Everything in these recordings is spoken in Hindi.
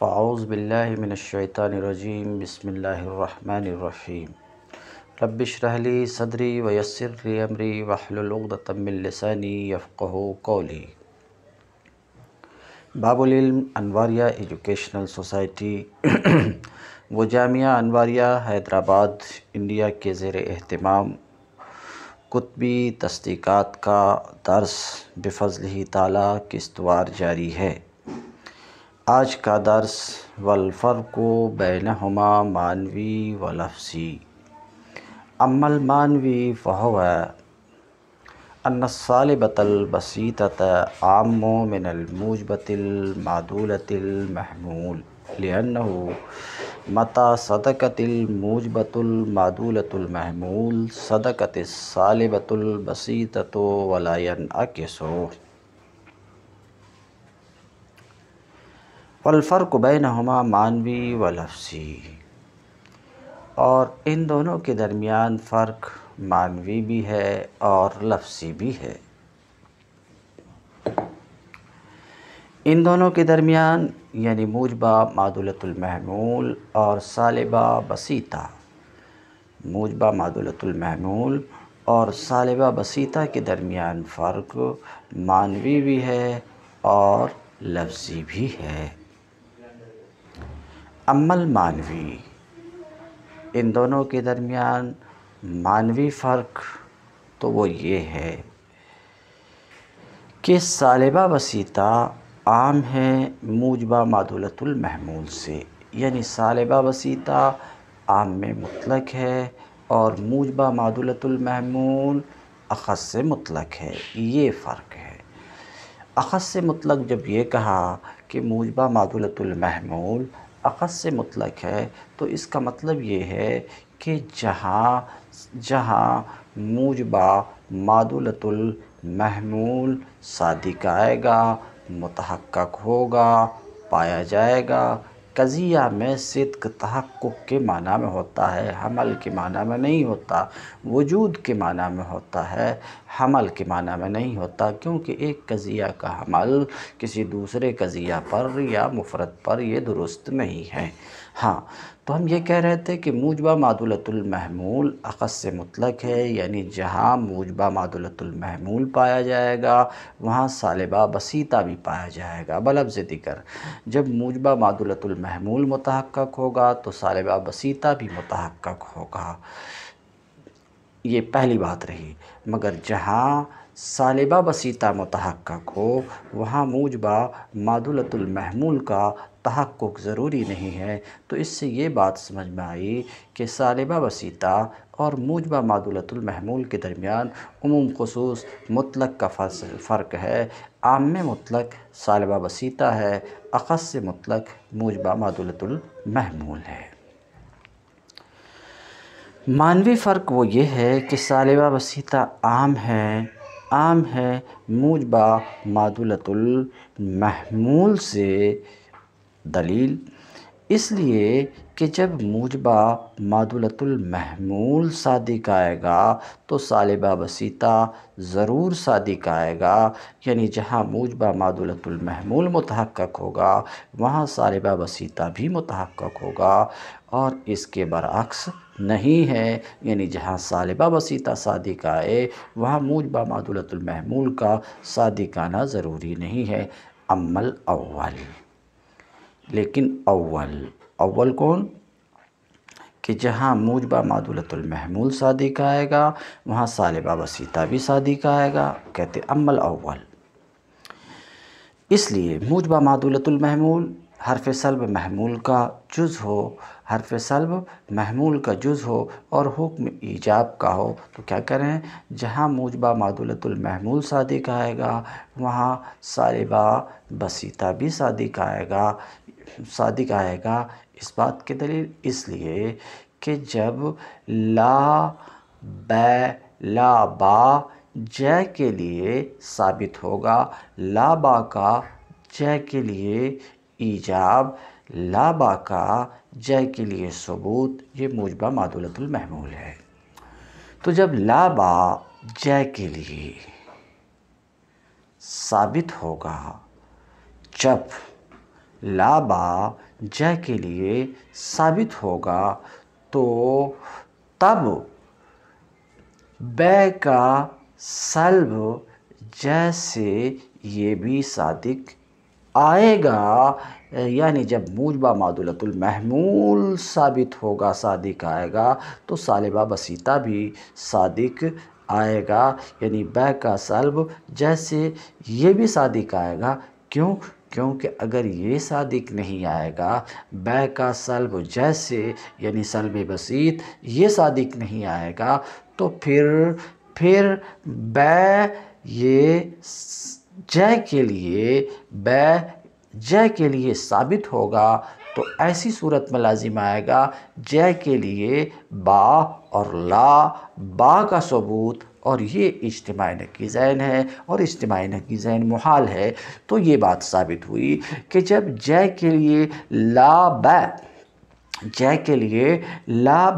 बाद फ़ाउज़बिल्लिमिनशैतानिर्रजीम बिस्मिल्लाहिर्रहमानिर्रहीम। रब्बिशरहली सदरी वयस्सिरली अमरी वहलुल उक़दतम मिन लिसानी यफ़क़हू क़ौली। बाबुल अनवारिया एजुकेशनल सोसाइटी, व जामिया अनवारिया हैदराबाद, इंडिया के ज़ेर अहतमाम कुतबी तस्दीक़ात का दर्स बेफ़ज़ल ताला किस्तवार जारी है। आज का दर्स वलफ़र्क़ बैनहुमा मानवी व लफ्ज़ी अम्मल मानवी फ़हव। अन्नसालिबतल बसीतत आमो मिनल मूजबतिल मादूलतिल महमूल। लिअन्नहु मता सदकतिस सालिबतुल बसीततो वलायन अकिसो वलफ़र्क बैनहुमा मानवी व लफ्सी और इन दोनों के दरमियान फ़र्क मानवी भी है और लफ्सी भी है इन दोनों के दरमियान यानी मूजबा मादुलतुलमहमूल और सालिबा बसीता मूजबा मादुलतुलमहमूल और सालिबा बसीता के दरमियान फ़र्क मानवी भी है और लफ्ज़ी भी है अमल मानवी। इन दोनों के दरमियान मानवी फ़र्क तो वो ये है कि सालिबा वसीता आम है मूजबा मादुलतुल महमूल से। यानी सालिबा वसीता आम में मुतलक है और मूजबा मादुलतुल महमूल अख़स से मुतलक है। ये फ़र्क है। अख़स से मुतलक जब ये कहा कि मूजबा मादुलतुल महमूल अख़स से मुतलक है। तो इसका मतलब ये है कि जहाँ जहाँ मूजबा मादुलतुल महमूल सादिक आएगा मुतहक़ होगा, पाया जाएगा कज़िया में सिद्क तहक़ के माना में होता है, हमल के माना में नहीं होता, वजूद के माना में होता है, हमल के माना में नहीं होता, क्योंकि एक कज़िया का हमल किसी दूसरे कज़िया पर या मुफरत पर यह दुरुस्त नहीं है। हाँ तो हम ये कह रहे थे कि मूजबा मादुलतुलमहमूल अकस से मुतलक है, यानी जहाँ मूजबा मादुलतुलमहमूल पाया जाएगा, वहाँ सालिबा बसीता भी पाया जाएगा। बलब से दिकर जब मूजबा मादुलतुलमहमूल मतहक़ होगा तो सालिबा बसीता भी मतहक़ होगा। ये पहली बात रही, मगर जहाँ सालिबा बसीता मतहक़ हो, वहाँ मूजबा मादुलतुलमहमूल का तहक़ ज़रूरी नहीं है। तो इससे ये बात समझ में आई कि सालिबा वसीता और मूजबा मादुलतुलमहमूल के दरमियान उमूम खसूस मुतलक का फ़र्क है। आम में मुतलक सालिबा वसीता है अख़स से मुतलक मूजबा मादुलतुलमहमूल है। मानवी फ़र्क वो ये है कि सालिबा वसीता आम है आम है मूजबा मादुलतुल महमूल से दलील। इसलिए कि जब मूजबा महमूल सादिक आएगा तो सालिबा बसीता ज़रूर सादिक आएगा। यानी जहाँ मूजबा महमूल मतहक़ होगा, वहाँ सालिबा बसीता भी मतहक़ होगा। और इसके बरअक्स नहीं है, यानी जहाँ सालिबा बसीता सादिक आए, वहाँ मूजबा महमूल का सादिक आना ज़रूरी नहीं है। अमल अव्वल। लेकिन अव्वल। अव्वल कौन? कि जहाँ मूजबा महमूल शादी का आएगा, वहाँ सालिबा वसीता भी शादी का आएगा, कहते अम्मल अव्वल। इसलिए मूजबा महमूल, हरफ सल्ब महमूल का जुज़ हो, हरफ सल्ब महमूल का जुज़ हो और हुक्म ईजाब का हो तो क्या करें? जहाँ मूजबा महमूल शादी का आएगा, वहाँ सालिबा बसीता भी शादी का आएगा सादिक आएगा इस बात की दलील इसलिए कि जब ला, बै, ला, बा जय के लिए साबित होगा, ला, बा का जय के लिए ईजाब लाबा का जय के लिए सबूत, ये मुजबा मादुलतुल महमूल है। तो जब लाबा जय के लिए साबित होगा, जब लाबा जय के लिए साबित होगा तो तब बै का सल्ब जैसे ये भी सादिक आएगा। यानी जब मूजबा मादुलतुल महमूल साबित होगा, सादिक आएगा तो सालिबा बसीता भी सादिक आएगा। यानी बै का सल्ब जैसे ये भी सादिक आएगा। क्यों? क्योंकि अगर ये सादिक नहीं आएगा, बै का सल्ब जैसे, यानी सल्ब बसीत, ये सादिक नहीं आएगा तो फिर फिर बै ये जय के लिए, बै जय के लिए साबित होगा तो ऐसी सूरत में लाजिम आएगा, जय के लिए बा और ला, बा का सबूत और ये इज्तमाही नकीज़ैन है और इज्तमाही नकीज़ैन मुहाल है। तो ये बात साबित हुई कि जब जय के लिए ला बै, जय के लिए ला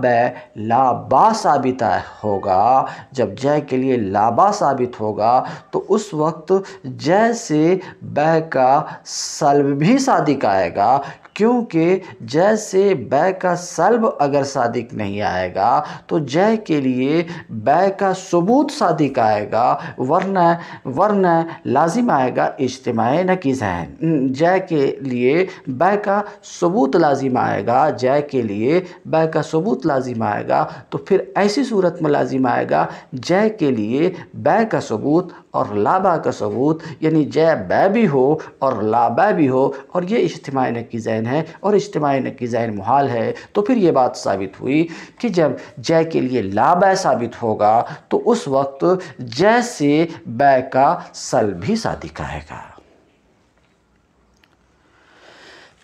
लाबा साबित होगा, जब जय के लिए लाबा साबित होगा तो उस वक्त जय से बै का सल्ब भी सादिक आएगा क्योंकि जैसे बै का सल्ब अगर सादिक नहीं आएगा तो जय के लिए बै का सबूत सादिक आएगा, वरना वरना लाजिम आएगा इज्तमाही नकी जहन। जय के लिए बै का सबूत लाजिम आएगा, जय के लिए बै का सबूत लाजिम आएगा तो फिर ऐसी सूरत में लाजिम आएगा, जय के लिए बै का सबूत और लाबा का सबूत, यानी जय बै भी हो और लाबा भी हो, और ये इज्तमाही नकी जैन है और इज्तमाही नकी जैन मुहाल है। तो फिर ये बात साबित हुई कि जब जय के लिए लाबा साबित होगा तो उस वक्त जय से बै का सल भी सादिक आएगा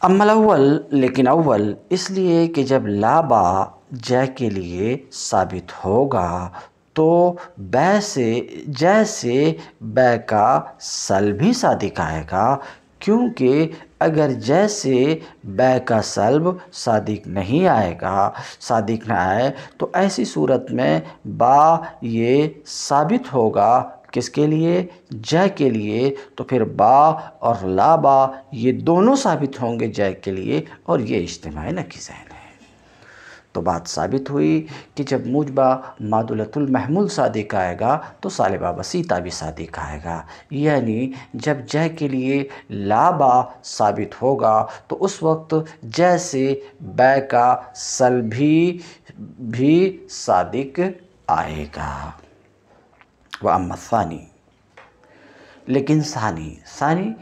अमल अव्वल, लेकिन अव्वल, इसलिए कि जब लाबा जय के लिए साबित होगा तो बै से, जैसे बै का सल भी सादिक आएगा क्योंकि अगर जैसे बै का सल्ब सादिक नहीं आएगा सादिक ना आए तो ऐसी सूरत में बा ये साबित होगा किसके लिए? जय के लिए। तो फिर बा और ला बा ये दोनों साबित होंगे जय के लिए और ये इज्तमाही नकीज़ैन है। तो बात साबित हुई कि जब मुजबा मादुलतुल महमूल सादिक आएगा तो सालिबा वसीता भी सादिक आएगा। यानी जब जय के लिए लाबा साबित होगा तो उस वक्त जय से बै का सल भी भी सादिक आएगा। वह अम्मसानी लेकिन सानी सानी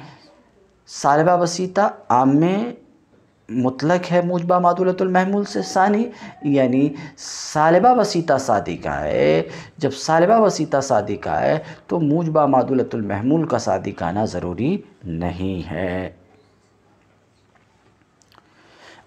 सालिबा वसीता आम में मुतलक है मुजबा महमूल से सानी, यानी सालबा वसीता शादी का है। जब सालबा वसीता शादी का है तो मुजबा महमूल का शादी का आना ज़रूरी नहीं है।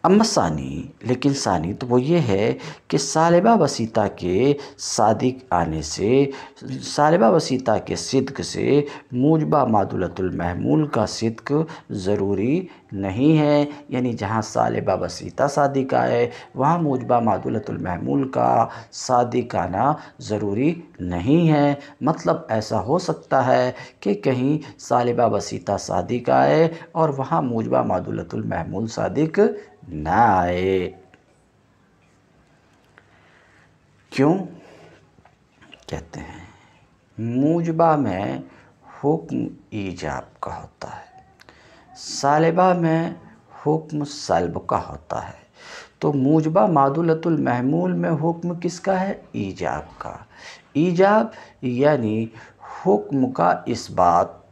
अम्मा सानी, लेकिन सानी तो वो ये है कि सालिबा वसीता के सादिक आने से, सालिबा वसीता के सिद्क से मुजबा महमूल का सिद्क ज़रूरी नहीं है। यानी जहाँ सालिबा वसीता सादिक आए, वहाँ मुजबा महमूल का सादिक आना ज़रूरी नहीं है। मतलब ऐसा हो सकता है कि कहीं सालिबा वसीता सादिक आए और वहाँ मुजबा महमूल सादिक ना आए क्यों? कहते हैं, मुजबा में हुक्म ईजाब का होता है। सालिबा में हुक्म सल्ब का होता है। तो मुजबा मादुलतुल महमूल में हुक्म किसका है? ईजाब का। ईजाब यानी हुक्म का इस बात,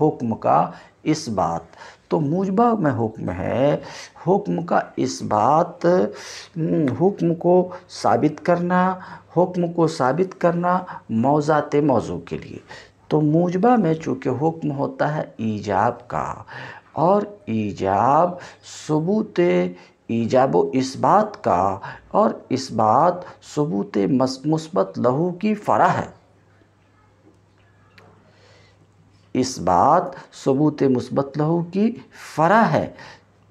हुक्म का इस बात तो मुजबा में हुक्म है। हुक्म का इस बात हम्म, हुक्म को साबित करना हुक्म को साबित करना मौज़ात मौजू के लिए। तो मुजबा में चूँकि हुक्म होता है ईजाब का और ईजाब सबूत ईजाब इस बात का और इस बात सबूत मुस्बत लहू की फ़रा है। इस बात सबूत मुस्बत लहू की फ़रा है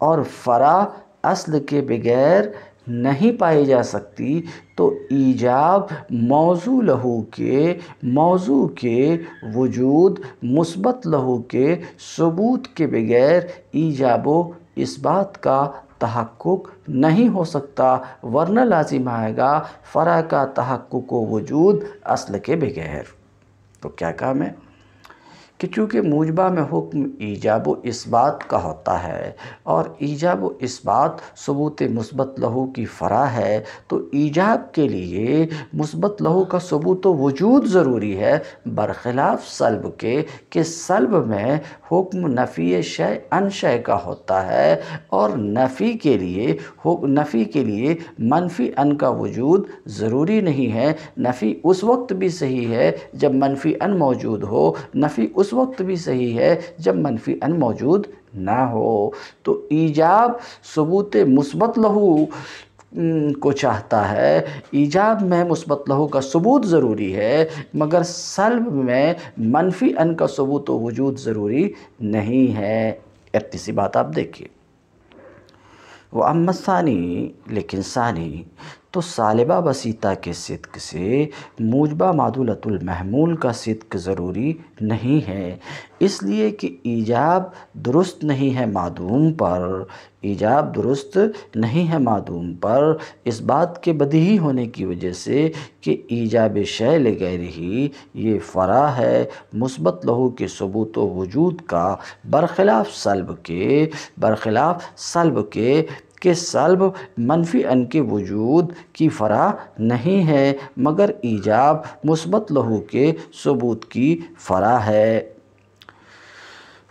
और फ़रा असल के बगैर नहीं पाई जा सकती तो ईजाब मौजू लहू के, मौजू के वजूद मुस्बत लहू के सबूत के बगैर ईजाबो इस बात का तहक़ुक़ नहीं हो सकता, वरना लाजिम आएगा फ़रा का तहक़ुक़ वजूद असल के बगैर। तो क्या काम है? कि चूँकि मूजबा में हुक्म ईजाब इस बात का होता है और ईजाब इस बात सबूत मुस्बत लहू की फ़रा है तो ईजाब के लिए मुस्बत लहू का सबूत वजूद ज़रूरी है, बरखिलाफ़ सल्ब के, कि सल्ब में हुक्म नफ़ी शय अनशय का होता है और नफ़ी के लिए नफ़ी के लिए मनफी अन का वजूद ज़रूरी नहीं है। नफ़ी उस वक्त भी सही है जब मनफी अन मौजूद हो, नफ़ी उस वक्त भी सही है जब मनफी अन मौजूद ना हो। तो ईजाब सबूत मुस्बत लहू को चाहता है। ईजाब में मुस्बत लहू का सबूत ज़रूरी है, मगर सल्ब में मनफी अन का सबूत वजूद ज़रूरी नहीं है। इतनी बात आप देखिए। वो अम्मत सानी, लेकिन सानी तो सालिबा वसीता के सिद्क से मूजबा महमूल का सिद्क ज़रूरी नहीं है। इसलिए कि ईजाब दुरुस्त नहीं है मादूम पर। ईजाब दुरुस्त नहीं है मादूम पर। इस बात के बदही होने की वजह से कि ईजाब शैल गैर ही ये फ़रा है। मुस्बत लहू के सबूत वजूद का बरखिलाफ़ सल्ब के बरखिलाफ़ सल्ब के कि सल्ब मनफी अन के वजूद की फ़रा नहीं है, मगर ईजाब मुस्बत लहू के सबूत की फ़रा है।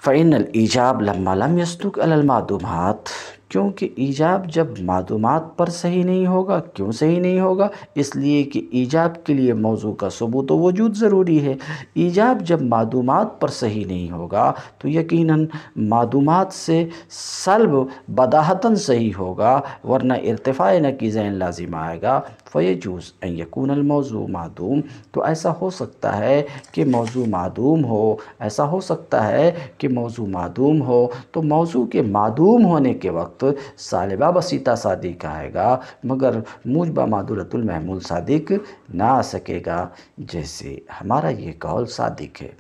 फ़ैनल ईजाब लंबा लम यस्तुक अलमादुमात क्योंकि ईजाब जब मालूमात पर सही नहीं होगा, क्यों सही नहीं होगा? इसलिए कि ईजाब के लिए मौजू का सबूत वजूद ज़रूरी है। ईजाब जब मालूमात पर सही नहीं होगा तो यकीनन मालूमात से सल्ब बदाहतन सही होगा, वरना इरतफ़ा न की जैन लाजिम आएगा। फ़यजूज़ यकून मौजू मादूम। तो ऐसा हो सकता है कि मौजू मादूम हो, ऐसा हो सकता है कि मौजू मादूम हो। तो मौजू के मादूम होने के वक्त सालबा बसीता सादिक आएगा, मगर मुजबा महमूल सादिक ना आ सकेगा। जैसे हमारा ये कौल सादिक है।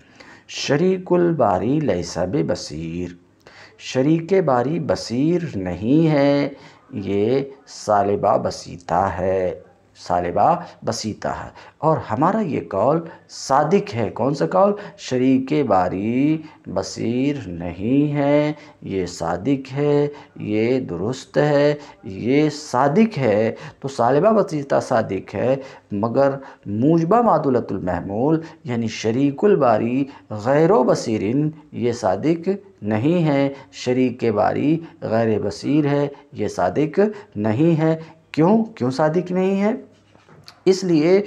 शरीकुल बारी लैसब बसीर शरीक बारी बसीर नहीं है, ये सालबा बसीता है। सालिबा बसीता है। और हमारा ये कौल सादिक है। कौन सा कौल? शरीक बारी बसीर नहीं है। ये सादिक है, ये दुरुस्त है, ये सादिक है। तो सालिबा बसीता सादिक है, मगर मूजबा महमूल यानी शरीकुल बारी गैर बसीरिन ये सादिक नहीं है। शरीक बारी गैर बसीर है, ये सादिक नहीं है। क्यों? क्यों शादी की नहीं है? इसलिए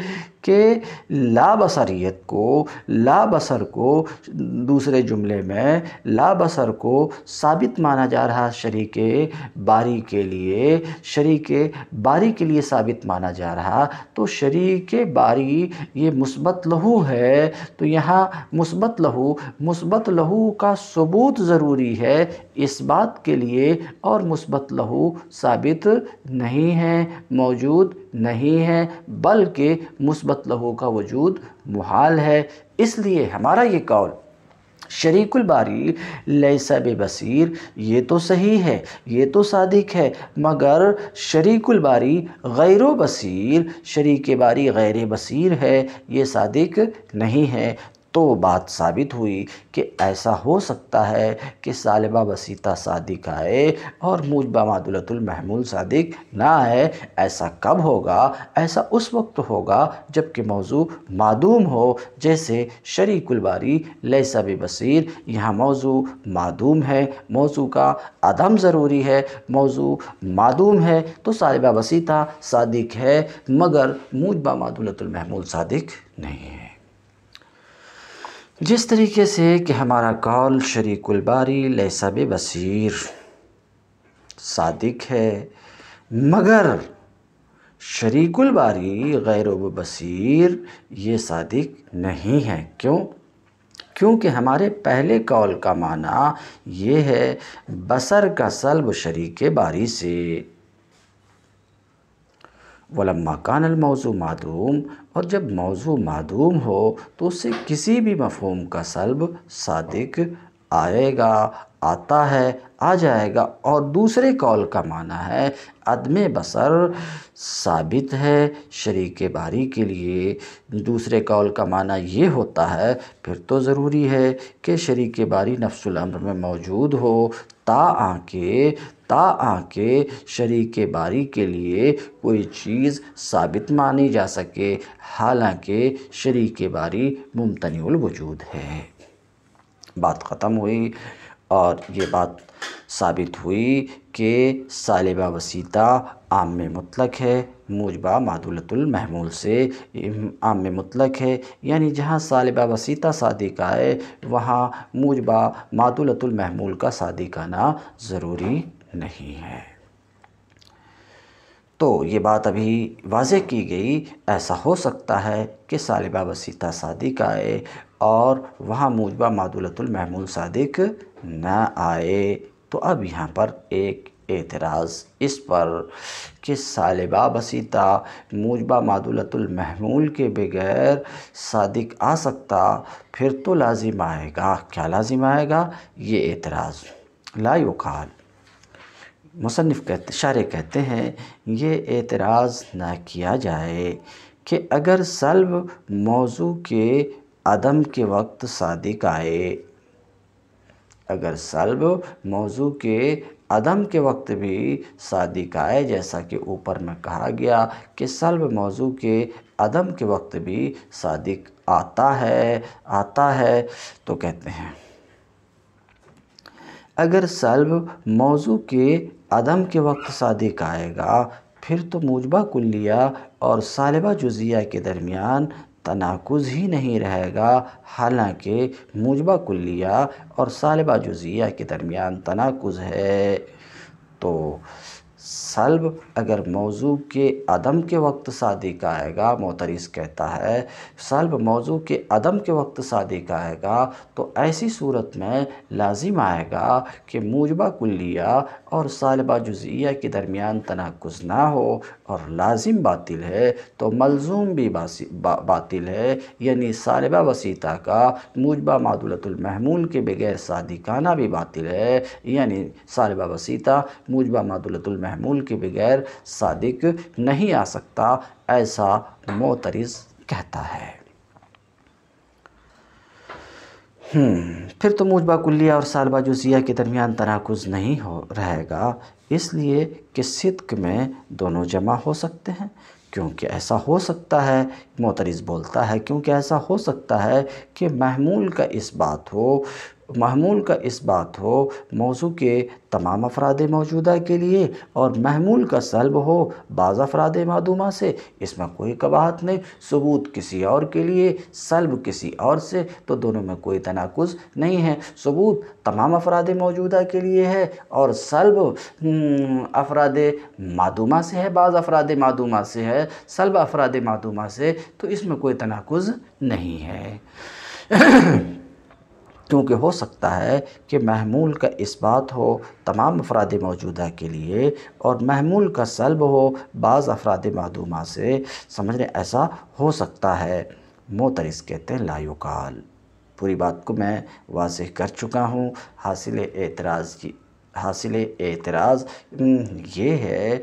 कि लाबसरियत को, लाबसर को, दूसरे जुमले में, लाबसर को साबित माना जा रहा शरीक बारी के लिए, शरीक बारी के लिए साबित माना जा रहा। तो शरीक बारी ये मुस्बत लहू है तो यहाँ मुस्बत लहू मुस्बत लहू का सबूत ज़रूरी है इस बात के लिए और मुस्बत लहू साबित नहीं है, मौजूद नहीं है, बल्कि मुस्बत मुस्बत लहू का वजूद मुहाल है। इसलिए हमारा ये कौल, शरीकुल बारी, लैसा बसीर ये तो सही है, ये तो सादिक है, मगर शरीकुल बारी गैर बसीर, शरीक बारी गैर बसीर है, ये सादिक नहीं है। तो बात साबित हुई कि ऐसा हो सकता है कि सालिबा वसीता सादिक आए और मुजबा महमूल सादिक ना आए। ऐसा कब होगा? ऐसा उस वक्त होगा जबकि मौजू मादूम हो, जैसे शरीकुलबारी लैसा बसीर, यहाँ मौजू मादूम है। मौजू का अदम ज़रूरी है। मौजू मादूम है तो सालिबा वसीता सादिक है, मगर मुजबा महमूल सादिक नहीं है। जिस तरीके से कि हमारा कौल शरीकुल लैसा बसीर। सादिक है, मगर शरीकुल बारी गैर बसीर, ये सादिक नहीं है। क्यों? क्योंकि हमारे पहले कौल का माना ये है, बसर का सल्ब शरीक बारी से। वलम्मा कानल मौजू मादूम, और जब मौजू मादूम हो तो उससे किसी भी मफहम का सल्ब सादिक आएगा, आता है, आ जाएगा। और दूसरे कौल का माना है, अदम बसर साबित है शरीक बारी के लिए। दूसरे कौल का माना ये होता है, फिर तो ज़रूरी है कि शरीक बारी नफ्सुलम्र में मौजूद हो, ता आके ता आके शरीक बारी के लिए कोई चीज़ साबित मानी जा सके। हालाँकि शरीक बारी मुमतनी वजूद है। बात ख़त्म हुई और ये बात साबित हुई कि सालिबा वसीता आम में मुतलक है। मुजबा मादुलतुल महमूल से आम में मुतलक है। यानी जहाँ सालिबा वसीता सादिक आए, वहाँ मुजबा मादुलतुल महमूल का सादिक आना ज़रूरी नहीं है। तो ये बात अभी वाज़ की गई। ऐसा हो सकता है कि सालिबा वसीता सादिक आए और वहाँ मूजबा मादुलतुल महमूल सादिक न आए। तो अब यहाँ पर एक एतराज़। इस पर कि सालिबा बसीता मूजबा मादुलतुल महमूल के बगैर सादिक आ सकता, फिर तो लाजिम आएगा। क्या लाजिम आएगा? ये एतराज़। लायुकाल मुसनफ़ कहते, शारे कहते हैं, ये एतराज़ ना किया जाए कि अगर सल्ब मौजू के अदम के वक्त सादिक आए। अगर सल्ब मौजू के अदम के वक्त भी सादिक आए, जैसा कि ऊपर में कहा गया कि सल्ब मौजू के अदम के वक्त भी सादिक आता है आता है तो कहते हैं, अगर सल्ब मौजू के अदम के वक्त सादिक आएगा, फिर तो मुजबा कुल्लिया और सालिबा जुजिया के दरमियान तनाकुज़ ही नहीं रहेगा। हालाँकि मूजबा कुल्लिया और सालबा जुजिया के दरमियान तनाकुज़ है। तो सल्ब अगर मौजू के अदम के वक्त शादी का आएगा, मोतरस कहता है, सल्ब मौजू के अदम के वक्त शादी का आएगा तो ऐसी सूरत में लाजिम आएगा कि मूजबा कुल्लिया और सालबा जुजिया के दरमियान तनाकुस ना हो और लाजिम बातिल है तो मलजूम भी बा, बातिल है। यानी सालबा वसीता का मुजबा मादुलतुलमहमूल के बगैर सादिकाना भी बातिल है। यानी सालबा वसीता मूजबा मादुलतुलमहमूल महमूल के बगैर सादिक नहीं आ सकता ऐसा मोतरज कहता है। फिर तो मूजबा कुल्लिया और सालबा जुजिया के दरमियान तनाकुज़ नहीं हो रहेगा, इसलिए कि सिद्क में दोनों जमा हो सकते हैं। क्योंकि ऐसा हो सकता है, मोतरज़ बोलता है, क्योंकि ऐसा हो सकता है कि महमूल का इस बात हो महमूल का इस बात हो मौजू के तमाम अफराद मौजूदा के लिए और महमूल का सल्ब हो बाज़ अफराद मादूमा से इसमें कोई कबाहत नहीं। सबूत किसी और के लिए सल्ब किसी और से तो दोनों में कोई तनाकुज़ नहीं है। सबूत तमाम अफराद मौजूदा के लिए है और सल्ब हम्म, अफराद मादूमा से है बाज़ अफराद मादूमा से है सल्ब अफराद मादूमा से तो इसमें कोई तनाकुज़ नहीं है। क्योंकि हो सकता है कि महमूल का इस बात हो, तमाम अफराद मौजूदा के लिए, और महमूल का सल्ब हो बाज़ अफराद मदूमा से। समझ समझने, ऐसा हो सकता है। मोतरस कहते हैं, लायुकाल। पूरी बात को मैं वाज कर चुका हूँ। हासिल एतराज़ की हासिल एतराज़ ये है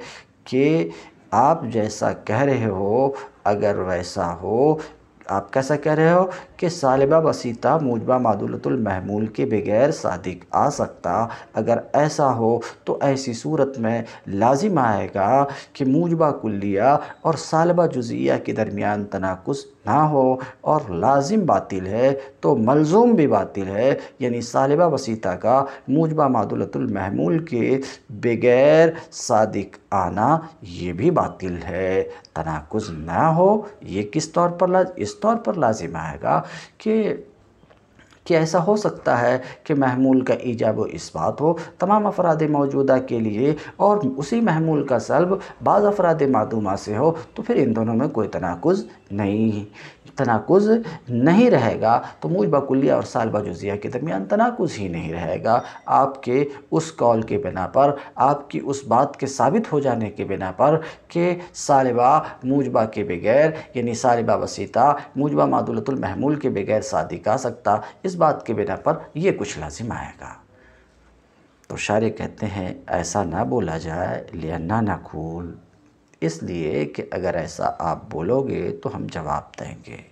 कि आप जैसा कह रहे हो, अगर वैसा हो आप कैसा कह रहे हो कि सालिबा वसीता मूजबा मादुलतुल महमूल के बगैर सादिक आ सकता? अगर ऐसा हो तो ऐसी सूरत में लाजिम आएगा कि मूजबा कुल्लिया और सालबा जुजिया के दरमियान तनाकुस ना हो और लाजिम बातिल है तो मलजूम भी बातिल है, यानी सालबा वसीता का मूजबा मादुलतुल महमूल के बगैर सादिक आना ये भी बातिल है। तनाकुज़ ना हो, ये किस तौर पर लाज इस तौर पर लाजिम आएगा कि कि ऐसा हो सकता है कि महमूल का ईजाब व इसबात हो, तमाम अफराद मौजूदा के लिए और उसी महमूल का सल्ब, बाज़ अफराद मादूमा से हो तो फिर इन दोनों में कोई तनाकुज़ नहीं। तनाकुज़ नहीं रहेगा तो मुजबा कुलिया और सालबा जुजिया के दरमियान तनाकुज़ ही नहीं रहेगा। आपके उस कॉल के बिना पर, आपकी उस बात के साबित हो जाने के बिना पर कि सालिबा मूजबा के बगैर, यानी सालबा वसीता मूजबा मादुलतुल महमूल के बगैर शादी का सकता, इस बात के बिना पर यह कुछ लाजिम आएगा। तो शारे कहते हैं, ऐसा ना बोला जाए, लिया ना नकूल इसलिए कि अगर ऐसा आप बोलोगे तो हम जवाब देंगे।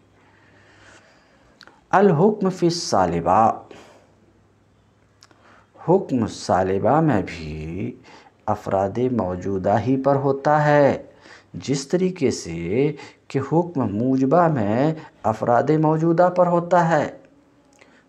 अल हुक्म फ़ी सालिबा। हुक्म सालिबा में भी अफराद मौजूदा ही पर होता है, जिस तरीके से कि हुक्म मूजबा में अफराद मौजूदा पर होता है।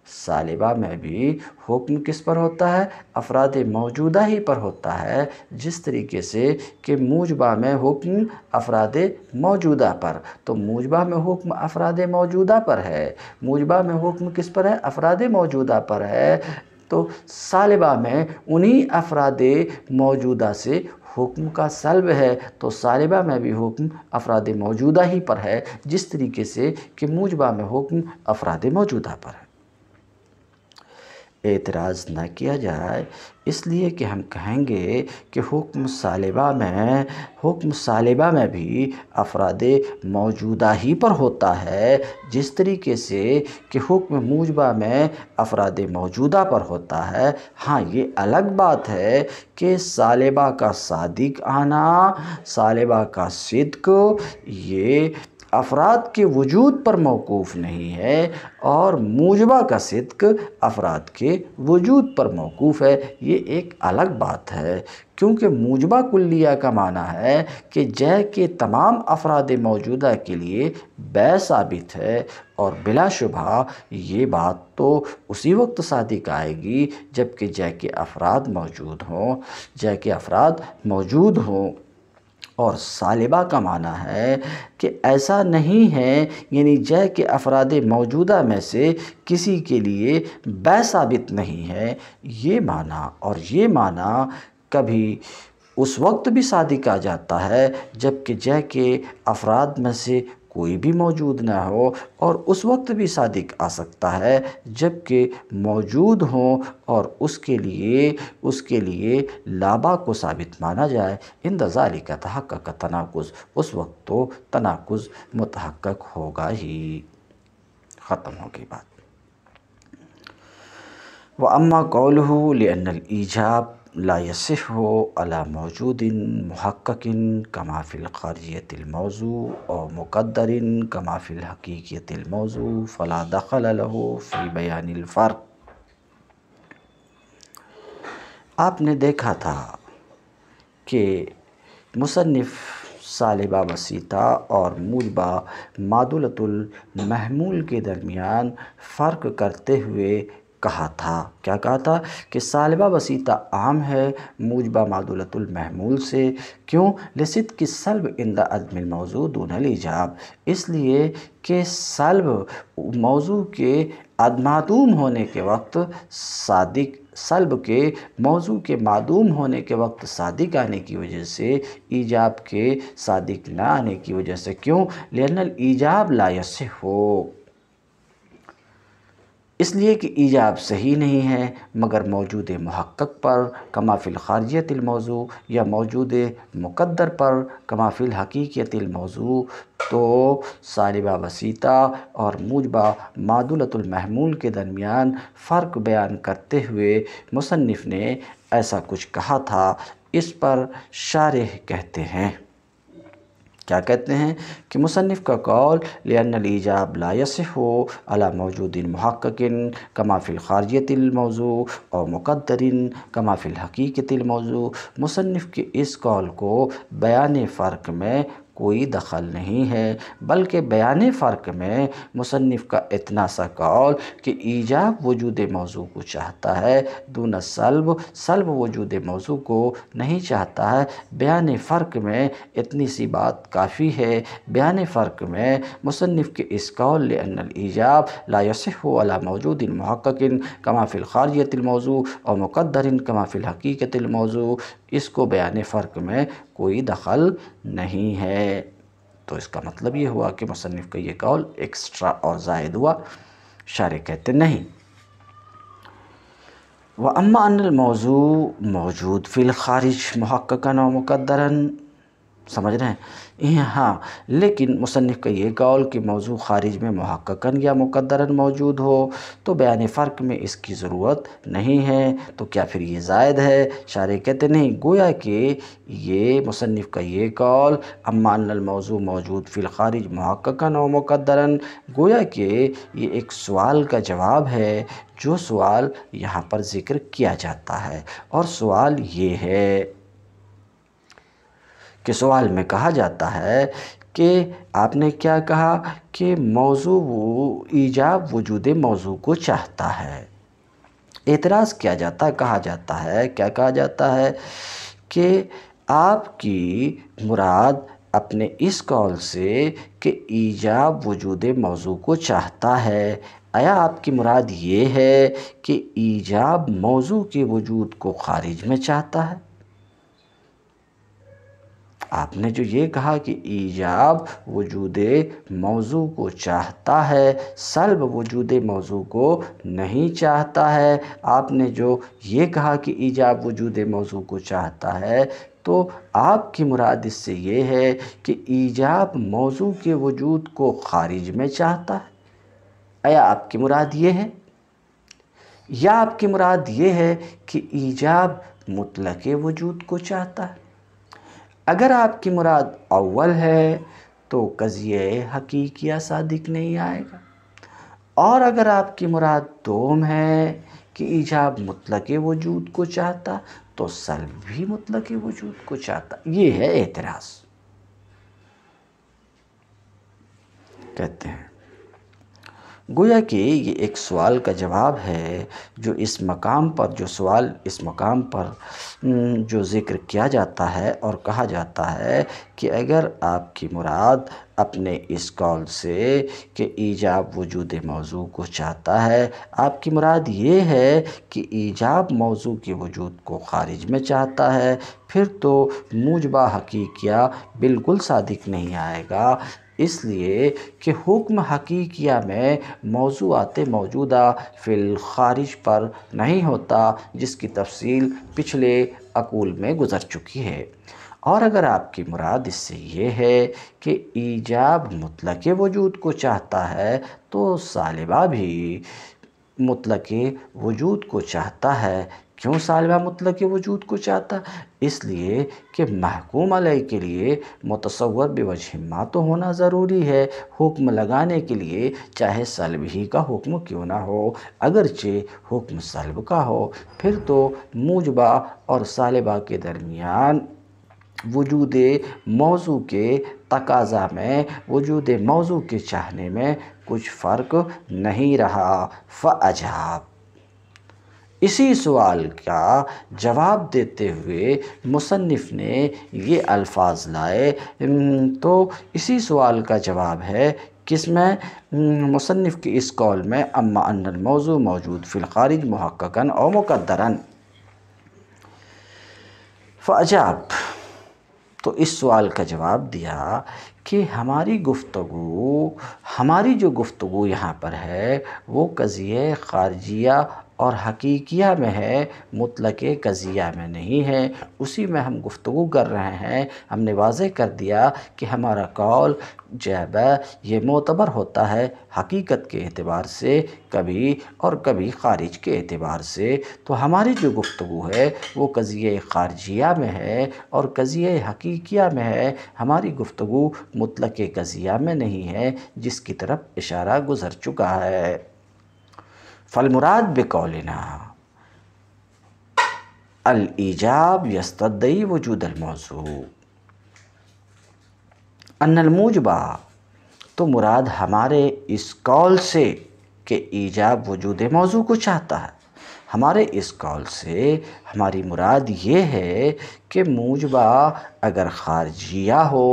सालिबा में भी हुक्म किस पर होता है? अफराद मौजूदा ही पर होता है। जिस तरीके से कि मूजबा में हुक्म अफराद मौजूदा पर। तो मूजबा में हुक्म अफराद मौजूदा पर है। मूजबा में हुक्म किस पर है? अफराद मौजूदा पर है। तो सालिबा में उन्हीं अफराद मौजूदा से हुक्म का सल्ब है। तो सालिबा में भी हुक्म अफराद मौजूदा ही पर है। जिस तरीके से कि मूजबा में हुक्म अफराद मौजूदा पर है। एतराज़ न किया जाए। इसलिए कि हम कहेंगे कि हुक्म सालिबा में, हुक्म सालिबा में भी अफराद मौजूदा ही पर होता है, जिस तरीके से कि हुक्म मूजबा में अफराद मौजूदा पर होता है। हाँ ये अलग बात है कि सालिबा का सादिक आना, सालिबा का सिद्क, ये अफराद के वजूद पर मौकूफ़ नहीं है और मूजबा का सिद्क अफराद के वजूद पर मौकूफ़ है। ये एक अलग बात है, क्योंकि मूजबा कुल्लिया का माना है कि जय के तमाम अफराद मौजूदा के लिए बै साबित है और बिलाशुबा ये बात तो उसी वक्त सादिक आएगी, जबकि जय के अफराद मौजूद हों जय के अफराद मौजूद हों और सालिबा का माना है कि ऐसा नहीं है, यानी जय के अफराद मौजूदा में से किसी के लिए बै साबित नहीं है। ये माना और ये माना कभी उस वक्त भी शादी कहा जाता है, जबकि जय के अफराद में से कोई भी मौजूद ना हो और उस वक्त भी सादिक आ सकता है, जबकि मौजूद हो और उसके लिए उसके लिए लाबा को साबित माना जाए। इन दजाली का तहक़ का तनाकुज़। उस वक्त तो तनाकुज़ मतहक़ होगा ही। ख़त्म होगी बात व अम्मा कौल लिअल ईजाब। ला हो अला मौजूद महक्किन कमाफ़िल ख़ारियतमौज़ू और मुक़दरिन कमाफ़िल हकीकतमौज़ू फ़ला दखल लहो फ़ी बयानफ़र्क आपने देखा था कि मुसनफ़ सालिबा वसीता और मूलबा मादुलतुल महमूल के दरमियान फ़र्क करते हुए कहा था। क्या कहा था? कि सालबा वसीता आम है, मूजबा मादुलतुल महमूल से। क्यों? लसित की सल्ब इन द अदमिल मौजू दून ईजाब इसलिए कि सल्ब मौजू के अदमादूम होने के वक्त सादिक, सल्ब के मौजू के मादूम होने के वक्त सादिक आने की वजह से ईजाब के सादिक ना आने की वजह से। क्यों? लेनल ईजाब लायस हो इसलिए कि ईजाब सही नहीं है, मगर मौजूद महक्क पर, कमाफ़िल ख़ारजियतमौज़ू या मौजूद मुक़दर पर, कमाफ़िल हकीकतमौज़ू तो सालिबा वसीता और मूजबा मादुलतुलमहमूल के दरमियान फ़र्क बयान करते हुए मुसनफ़ ने ऐसा कुछ कहा था। इस पर शारह कहते हैं। क्या कहते हैं कि मुसनफ़ का कौल लियाजाब लायस हो अला मौजूदिन महक्किन कमाफ़िल ख़ारजियतमौज़ू और मुक़दरिन कमाफ़िल हकीकतमौज़ू मुसनफ़ के इस कौल को बयान फ़र्क में कोई दखल नहीं है, बल्कि बयान फ़र्क में मुसनफ़ का इतना सा कौल कि ईजाब वजूद मौजू को चाहता है, दून सल्ब सल्ब वजूद मौजू को नहीं चाहता है। बयान फ़र्क में इतनी सी बात काफ़ी है। बयान फ़र्क में मुसनफ़ के इस कौल ईजाब अला मौजूद महक्किन कमाफ़िल खारजियतमौजू और मुक़दर कमाफ़िल हकीकतमौजू इसको बयान फ़र्क में कोई दखल नहीं है। तो इसका मतलब ये हुआ कि मुसनफ़ का ये कौल एक्स्ट्रा और जायद हुआ शारे कहते नहीं। व अम्मा मौजू मौजूद फ़िल ख़ारिज महक्कन और मुकदरन समझ रहे हैं? हाँ लेकिन मुसनफ़ का ये कौल कि मौजू ख़ारिज में महक्कन या मुकदरन मौजूद हो तो बयान फ़र्क में इसकी ज़रूरत नहीं है। तो क्या फिर ये जायद है? शारे कहते नहीं, गोया कि ये मुसनफ़ का ये कौल मौजू मौजूद फ़िल ख़ारिज महक्कन और मुकदरन गोया कि ये एक सवाल का जवाब है, जो सवाल यहाँ पर ज़िक्र किया जाता है। और सवाल ये है के सवाल में कहा जाता है कि आपने क्या कहा कि मौजू ईजाब वजूद मौजू को चाहता है। एतराज़ किया जाता, कहा जाता है, क्या कहा जाता है कि आपकी मुराद अपने इस कॉल से कि ईजाब वजूद मौजू को चाहता है। आया, आपकी मुराद ये है कि ईजाब मौजू के वजूद को खारिज में चाहता है। आपने जो ये कहा कि ईजाब वजूद मौजू को चाहता है, सल्ब वजूद मौजू को नहीं चाहता है। आपने जो ये कहा कि ईजाब वजूद मौजू को चाहता है तो आपकी मुराद इससे ये है कि ईजाब मौजू के वजूद को खारिज में चाहता है। आया आपकी मुराद ये है? या आपकी मुराद ये है कि ईजाब मुतलक वजूद को चाहता है? अगर आपकी मुराद अव्वल है तो कज़िए हकीकिया सादिक नहीं आएगा। और अगर आपकी मुराद दोम है कि ईजाब मुतलक वजूद को चाहता तो सल्ब भी मुतलक वजूद को चाहता। ये है एतराज़। कहते हैं। गोया कि ये एक सवाल का जवाब है, जो इस मकाम पर, जो सवाल इस मकाम पर जो ज़िक्र किया जाता है और कहा जाता है कि अगर आपकी मुराद अपने इस कॉल से कि ईजाब वजूद मौजू को चाहता है, आपकी मुराद ये है कि ईजाब मौजू के वजूद को ख़ारिज में चाहता है, फिर तो मुजबा हकीकिया बिल्कुल सादिक नहीं आएगा। इसलिए कि हुक्म हकीकिया में मौजूद मौजूदा फ़िल ख़ारिज पर नहीं होता, जिसकी तफसील पिछले अकूल में गुज़र चुकी है। और अगर आपकी मुराद इससे ये है कि ईजाब मुतलक वजूद को चाहता है तो सालिबा भी मुतलक वजूद को चाहता है क्यों सालबा के वजूद को चाहता? इसलिए कि महकूम अलह के लिए मुतसवर बेवजहमा तो होना ज़रूरी है। हुक्म लगाने के लिए चाहे सलब ही का हुक्म क्यों ना हो। अगरचे हुक्म सलब का हो, फिर तो मूजबा और सालबा के दरमियान वजूद मौजू के तकाज़ा में, वजूद मौजू के चाहने में कुछ फ़र्क नहीं रहा। फ़अजाब इसी सवाल का जवाब देते हुए मुसनफ़ ने ये अल्फाज लाए। तो इसी सवाल का जवाब है, किसमें? मुसनफ़ की इस कॉल में, अम्मा अन्न मौजू मौजूद फ़िलखारिज महक्कन और मुकदरन फ़जाब तो इस सवाल का जवाब दिया कि हमारी गुफ्तु हमारी जो गुफ्तु यहाँ पर है, वो कज़िए ख़ारजिया और हकीकिया में है, मुतलक कज़िया में नहीं है। उसी में हम गुफ्तु कर रहे हैं। हमने वाज कर दिया कि हमारा कौल जब ये मोतबर होता है हकीकत के अतबार से, कभी और कभी ख़ारिज के अतबार से। तो हमारी जो गुफ्तु है, वो कज़िए ख़ारजिया में है और कज़िए हकीकिया में है। हमारी गुफ्तु मुतलक कज़िया में नहीं है, जिसकी तरफ़ इशारा गुज़र चुका है। फ़लमुराद बेकौलना अल ईजाब यस्तई वजूद मौजू अनलमूजबा तो मुराद हमारे इस कौल से कि ईजाब वजूद मौजू को चाहता है हमारे इस कौल से हमारी मुराद ये है कि मूजबा अगर खारजिया हो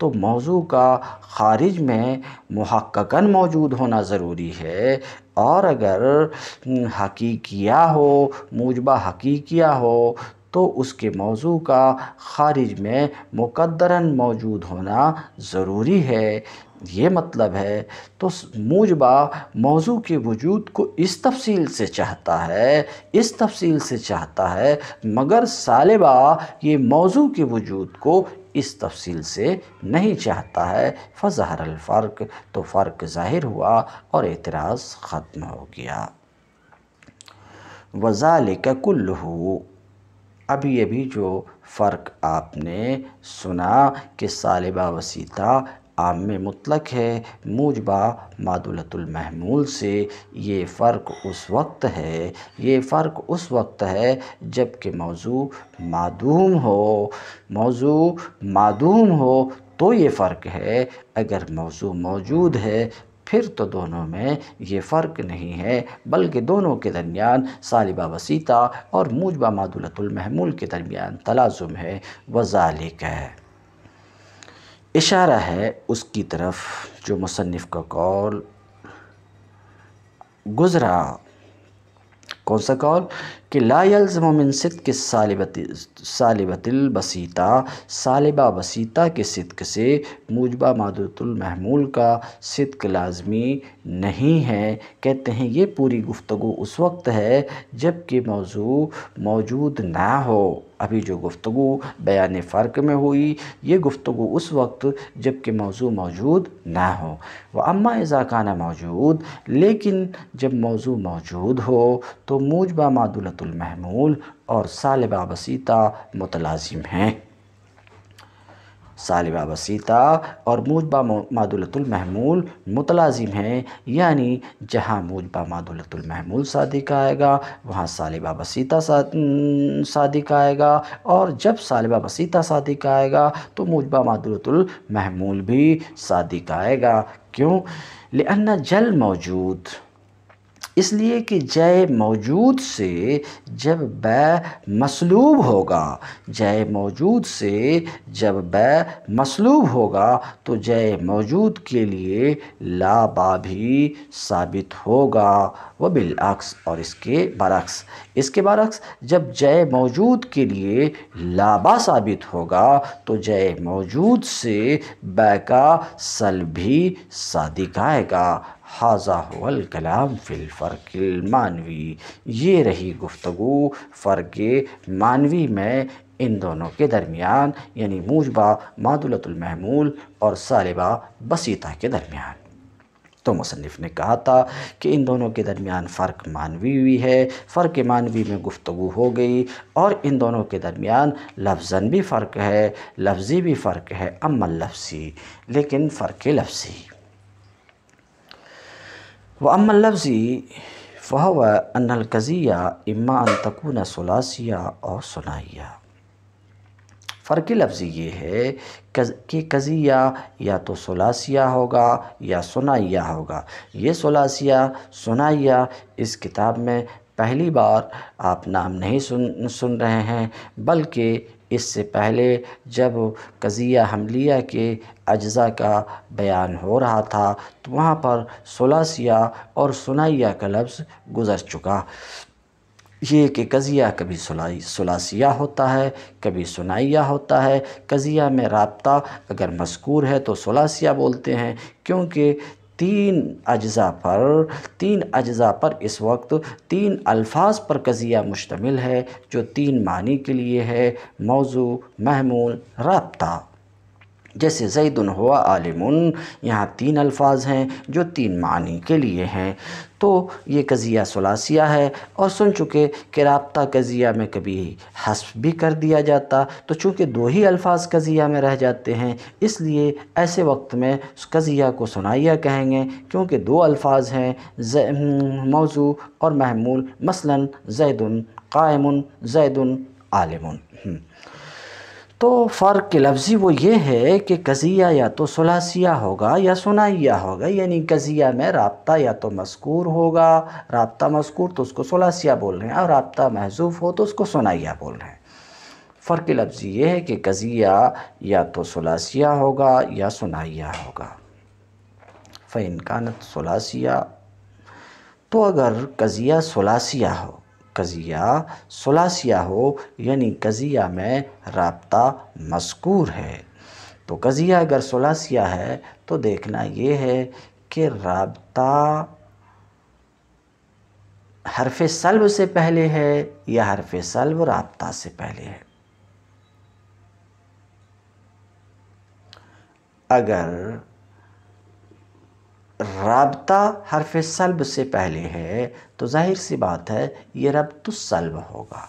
तो मौजू का खारिज में महक्कन मौजूद होना ज़रूरी है और अगर हकीकिया हो, मूजबा हकीकिया हो तो उसके मौजू का खारिज में मुकद्दरन मौजूद होना ज़रूरी है। ये मतलब है तो मूजबा मौजू के वजूद को इस तफसील से चाहता है, इस तफसील से चाहता है, मगर सालिबा ये मौजू के वजूद को इस तफसील से नहीं चाहता है। फ़जहर फ़र्क तो फ़र्क ज़ाहिर हुआ और एतराज़ ख़त्म हो गया। वज़ाल का कुल हो अभी अभी जो फ़र्क आपने सुना कि सालिबा वसीता आम मुतलक है, मूजबा मादुलतुलमहमूल से। ये फ़र्क उस वक्त है, ये फ़र्क उस वक्त है, जबकि मौजू मादूम हो। मौजू मादूम हो तो ये फ़र्क है, अगर मौजू मौजूद है, फिर तो दोनों में ये फ़र्क नहीं है, बल्कि दोनों के दरमियान सालिबा वसीता और मूजबा मादुलतुलमहमूल के दरमियान तलाज़ुम है। वजालिक है। इशारा है उसकी तरफ़ जो मुसनफ़ का कौल गुज़रा। कौन सा कौल? कि लायलजमिन के सालिबतिल बसीता। सालिबा बसीता के सिद्क से मूजबा मादतुलमहमूल का सिद्क लाजमी नहीं है। कहते हैं, ये पूरी गुफ्तु उस वक्त है जबकि मौजू, मौजूद ना हो। अभी जो गुफ्तु बयान फ़र्क में हुई, ये गुफ्तु उस वक्त जबकि मौजू मौजूद ना हो। वह अम्मा इज़ाकाना मौजूद, लेकिन जब मौजू मौजूद हो तो मूजबा मादुलतुलमहमूल और सालबा बसीता मुतलाजिम हैं। सालिबा वसीता और मूजबा मादुलतुलमहमूल मुतलाजिम हैं। यानी जहाँ मूजबा मादुलतुलमहमूल सादिक आएगा, वहाँ सालिबा वसीता सादिक आएगा और जब सालिबा वसीता सादिक आएगा तो मूजबा मादुलतुलमहमूल भी सादिक आएगा। क्यों? लिअन्ना जल मौजूद इसलिए कि जय मौजूद से जब बै मसलूब होगा, जय मौजूद से जब बै मसलूब होगा तो जय मौजूद के लिए लाबा भी साबित होगा। व बिलअक्स और इसके बरक्स इसके बरक्स जब जय मौजूद के लिए लाबा साबित होगा तो जय मौजूद से बै का सल भी सादिक आएगा। हाजा हल कलाम फ़िल फ़र्क मानवी। ये रही गुफ्तु फ़र्क मानवी में इन दोनों के दरमियान, यानी मूजबा मादुलतुलमहमूल और सालिबा बसीता के दरमियान। तो मुसनफ़ ने कहा था कि इन दोनों के दरमियान फ़र्क मानवी हुई है, फ़र्क मानवी में गुफ्तु हो गई और इन दोनों के दरमियान लफ्ज़न भी फ़र्क है, लफ्ज़ी भी फ़र्क है अमल लफ्ज़ी। लेकिन फ़र्क लफ्ज़ी व अम्मा लफ्ज़ी फ़हव अनकज़िया इम्मा तकून सलासिया और सुनाइया फ़र्क लफ्ज़ी ये है कि कज़िया या तो सलासिया होगा या सुनाइया होगा ये सलासिया सुनाइया इस किताब में पहली बार आप नाम नहीं सुन सुन रहे हैं बल्कि इससे पहले जब कज़िया हमलिया के अज्ज़ा का बयान हो रहा था तो वहाँ पर सुलासिया और सुनाइया का लफ्ज़ गुज़र चुका। ये कि कज़िया कभी सुलाई, सुलासिया होता है, कभी सुनाइया होता है। कज़िया में रबता अगर मस्कूर है तो सुलासिया बोलते हैं, क्योंकि तीन अज्ज़ा पर, तीन अज्ज़ा पर इस वक्त तीन अल्फाज पर कज़िया मुश्तमिल है, जो तीन मानी के लिए है, मौजू, महमूल, रबता। जैसे जैदन हुआ आलिमुन, यहाँ तीन अल्फाज हैं, जो तीन मानी के लिए हैं। तो ये कज़िया सलासिया है और सुन चुके कि रबता कज़िया में कभी हसफ भी कर दिया जाता तो चूँकि दो ही अल्फाज कज़िया में रह जाते हैं, इसलिए ऐसे वक्त में कज़िया को सुनाइया कहेंगे, क्योंकि दो अल्फाज हैं मौजू और महमूल, मसलन जैदन कायमुन, जैदन हम्म। तो फ़र्क लफ्ज़ी वो ये है कि कज़िया या तो सलासिया होगा या सुनाइया होगा, यानी कज़िया में रबता या तो मस्कूर होगा। रबता मस्कूर तो उसको सलासिया बोल रहे हैं और रबता महजूफ़ हो तो उसको सुनाइया बोल रहे हैं। फ़र्क लफ्ज़ी ये है कि कज़िया या तो सलासिया होगा या सुनाइया होगा। फ़ैन कानत सलासिया तो अगर कज़िया सलासिया हो कज़िया सलासिया हो, यानी कज़िया में रबता मस्कूर है। तो कज़िया अगर सलासिया है तो देखना ये है कि रबता हरफ सल्ब से पहले है या हरफ सल्ब रबता से पहले है। अगर रबता हरफ सल्ब से पहले है तो ज़ाहिर सी बात है, ये रबतुसल्ब होगा।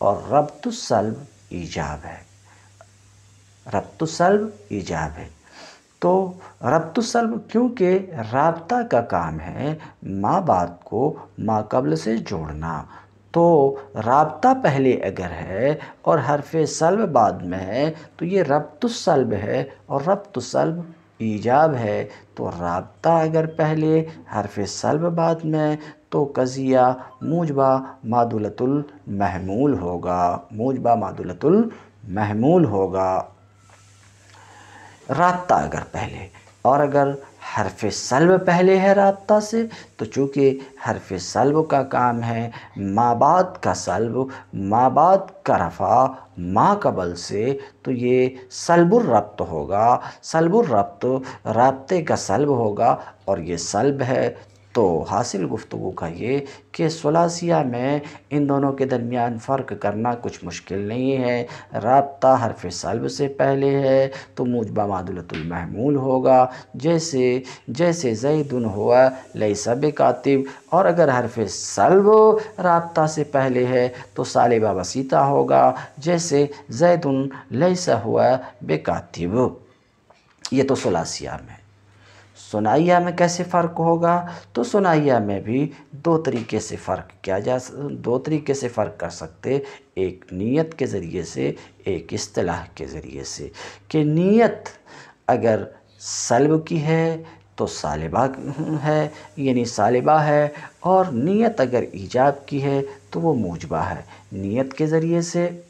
और रबतुसल्ब ईजाब है। रबतुसल्ब ईजाब है। तो रबतुसल्ब क्योंकि रबता का काम है, माँ बात को माँ कबल से जोड़ना। तो रबता पहले अगर है और हरफ सल्ब बाद में है तो ये रबतुसल्ब है और रबतुसल्ब ईजाब है तो रबता अगर पहले हरफ सल्ब बाद में तो कज़िया मूजबा मादुलतुल महमूल होगा। मूजबा मादुलतुल महमूल होगा। रबता अगर पहले, और अगर हरफ सलब पहले है रबता से। तो चूँकि हरफ सलब का काम है माबाद का सल्ब माबाद का रफ़ा, माँ कबल से तो ये सल्बुर्रब्त होगा। सल्बुर्रब्त रबते का सल्ब होगा और ये सल्ब है तो हासिल गुफ्तु का ये कि सलासिया में इन दोनों के दरमियान फ़र्क करना कुछ मुश्किल नहीं है। रबता हरफ सल्ब से पहले है तो मुजबा मादुलतुलमहमूल होगा। जैसे जैसे जैदुन हुआ लई सब कातिब। और अगर हरफ सल्ब रबता से पहले है तो सालिबा वसीता होगा। जैसे जैदुन लईसा हुआ बेकातिब ये तो सलासिया में सुनाइया में कैसे फ़र्क होगा? तो सुनाइया में भी दो तरीके से फ़र्क किया जा दो तरीके से फ़र्क कर सकते। एक नीयत के ज़रिए से, एक अतलाह के ज़रिए से। कि नीयत अगर सल्ब की है तो सालिबा है, यानी सालिबा है, और नीयत अगर ईजाब की है तो वो मूजबा है। नीयत के ज़रिए से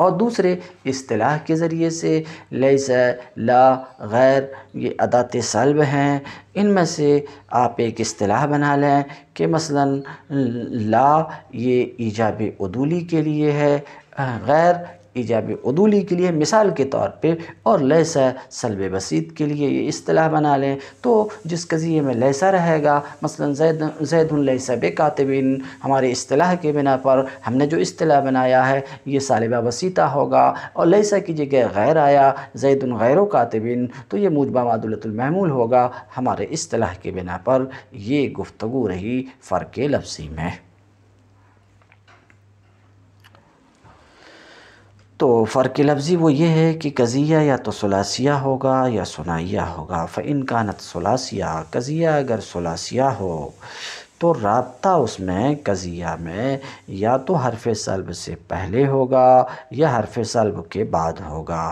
और दूसरे अतलाह के ज़रिए से, लैस ला गैर, ये अदात सल्ब हैं। इनमें से आप एक अतलाह बना लें कि मसलन, ला ये ईजाब उदूली के लिए है, गैर ईजाब उदूली के लिए मिसाल के तौर पर और लैसा सलब बसीत के लिए ये अतलाह बना लें। तो जिस कज़िए में लैसा रहेगा मसला जैद, जैदन लैसा बेकातबिन हमारे अतलाह के बिना पर हमने जो अतलाह बनाया है, ये सालिबा वसीता होगा और लैसा की जगह गैर आया, जैदन गैर कातबिन तो ये मुजबा मादुलतुलमहमूल होगा हमारे अतलाह के बिना पर। ये गुफ्तु रही फ़र्क लफ्सी में। तो फ़र्क लफ्ज़ी वो ये है कि कज़िया या तो सलासिया होगा या सुनाइया होगा। फ़िन कानत सलासिया, कज़िया अगर सलासिया हो तो रबता उसमें कज़िया में या तो हरफ सल्ब से पहले होगा या हरफ सल्ब के बाद होगा।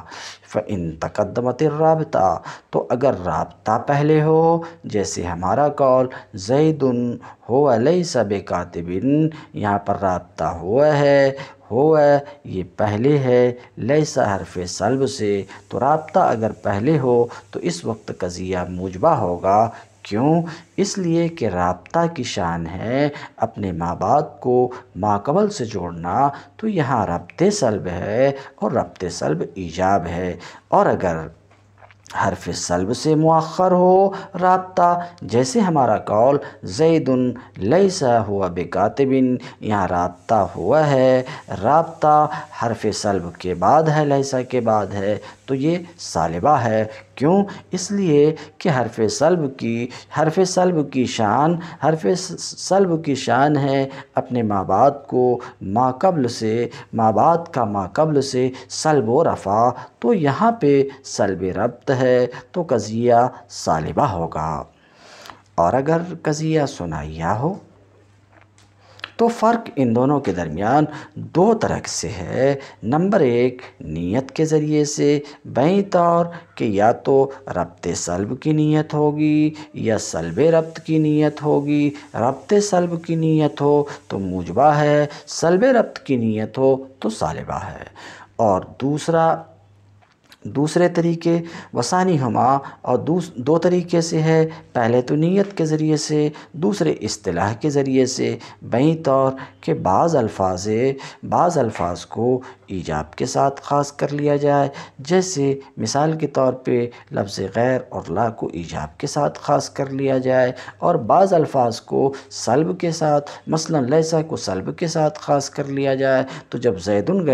फ़िन तकदमत रबता तो अगर रबता पहले हो, जैसे हमारा कौल, जैदन हो अलई सब कातबिन यहाँ पर रबता हुआ है हो ये पहले है, लैसा हरफ सल्ब से। तो रबता अगर पहले हो तो इस वक्त कज़िया मुजबा होगा। क्यों? इसलिए कि रबता की शान है अपने माँ बाप को माकबल से जोड़ना। तो यहाँ रबत सल्ब है और रबत सल्ब ईजाब है। और अगर हरफ सलब से मौखर हो, रबता, जैसे हमारा कौल, जैदन लैसा हुआ बेकातबिन यहाँ रबता हुआ है, रबता हरफ सलब के बाद है, लैसा के बाद है तो ये सालबा है। क्यों? इसलिए कि हरफ सल्ब की, हरफ सल्ब की शान, हरफ सल्ब की शान है अपने माँ बाप को माकबल से, माँ बाप का माकबल से सल्ब व रफ़ा तो यहाँ पे सल्ब रब्त है तो कज़िया सालिबा होगा। और अगर कज़िया सुनाइया हो तो फ़र्क इन दोनों के दरमियान दो तरह से है। नंबर एक, नीयत के ज़रिए से बई तौर कि या तो रब्त सल्ब की नीयत होगी या सल्ब रब्त की नीयत होगी। रब्त सल्ब की नीयत हो तो मुजबा है, सल्ब रब्त की नीयत हो तो सालिबा है। और दूसरा दूसरे तरीके, वसानी हमा, और दूस, दो तरीके से है, पहले तो नीयत के ज़रिए से, दूसरे असलाह के ज़रिए से, बई तौर के बाज़ अल्फाज बाज़ अल्फाज को ईजाब के साथ ख़ास कर लिया जाए, जैसे मिसाल के तौर पे लफ्ज़ गैर और ला को ईजाब के साथ ख़ास कर लिया जाए, और बाज़ अल्फाज को सल्ब के साथ मसला लैसा को सल्ब के साथ ख़ास कर लिया जाए तो जब जैदुन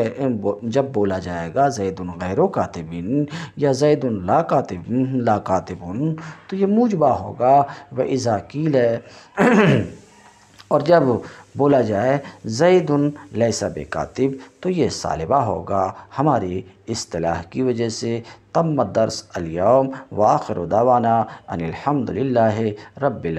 जब बोला जाएगा जैदन गैर कातिबिन या जैदुन ला कातिब ला कातिबुन तो ये मूजबा होगा व इज़ाकील है। और जब बोला जाए, जैदुन लैसा बेकातिब तो ये सालिबा होगा। हमारी असलाह की वजह से तम दर्स अलियम वाखर दावाना अनिलहमदिल्ला रब्बिल